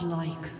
Godlike.